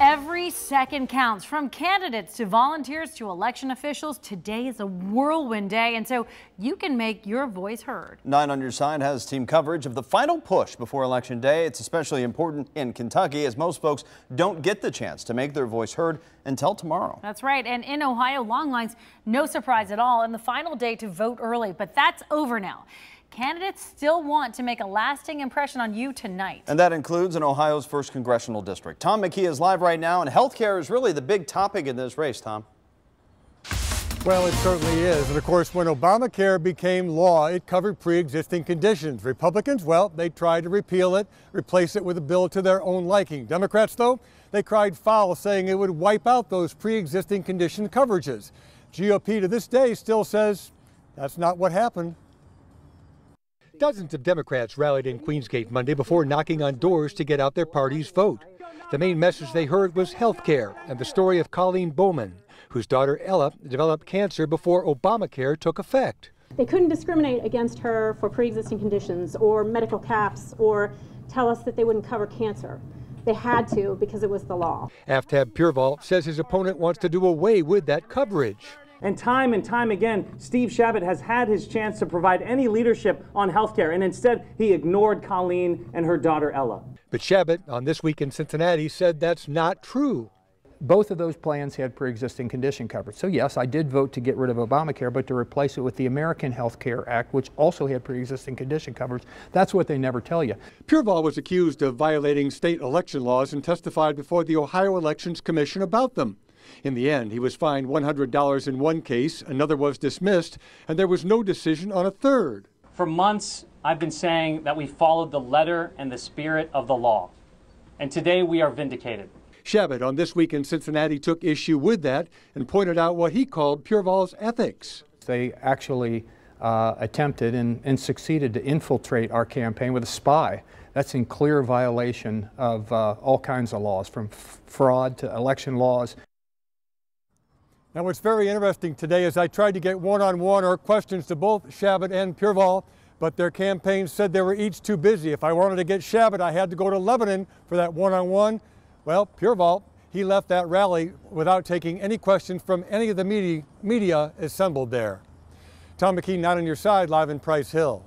Every second counts from candidates to volunteers to election officials. Today is a whirlwind day, and so you can make your voice heard. Nine on your side has team coverage of the final push before Election Day. It's especially important in Kentucky as most folks don't get the chance to make their voice heard until tomorrow. That's right. And in Ohio, long lines, no surprise at all, and the final day to vote early. But that's over now. Candidates still want to make a lasting impression on you tonight. And that includes in Ohio's first congressional district. Tom McKee is live right now, and health care is really the big topic in this race, Tom. Well, it certainly is. And of course, when Obamacare became law, it covered pre-existing conditions. Republicans, well, they tried to repeal it, replace it with a bill to their own liking. Democrats, though, they cried foul, saying it would wipe out those pre-existing condition coverages. GOP to this day still says that's not what happened. Dozens of Democrats rallied in Queensgate Monday before knocking on doors to get out their party's vote. The main message they heard was health care and the story of Colleen Bowman, whose daughter Ella developed cancer before Obamacare took effect. They couldn't discriminate against her for pre-existing conditions or medical caps or tell us that they wouldn't cover cancer. They had to because it was the law. Aftab Pureval says his opponent wants to do away with that coverage. And time and time again, Steve Chabot has had his chance to provide any leadership on healthcare, and instead he ignored Colleen and her daughter Ella. But Chabot, on This Week in Cincinnati, said that's not true. Both of those plans had pre-existing condition coverage. So yes, I did vote to get rid of Obamacare, but to replace it with the American Health Care Act, which also had pre-existing condition coverage. That's what they never tell you. Pureval was accused of violating state election laws and testified before the Ohio Elections Commission about them. In the end, he was fined $100 in one case, another was dismissed, and there was no decision on a third. For months, I've been saying that we followed the letter and the spirit of the law. And today we are vindicated. Chabot on This Week in Cincinnati took issue with that and pointed out what he called Pureval's ethics. They actually uh, attempted and, and, succeeded to infiltrate our campaign with a spy. That's in clear violation of uh, all kinds of laws, from fraud to election laws. Now, what's very interesting today is I tried to get one-on-one -on -one or questions to both Chabot and Pureval, but their campaigns said they were each too busy. If I wanted to get Chabot, I had to go to Lebanon for that one-on-one. -on -one. Well, Pureval, he left that rally without taking any questions from any of the media, media assembled there. Tom McKee, not on your side, live in Price Hill.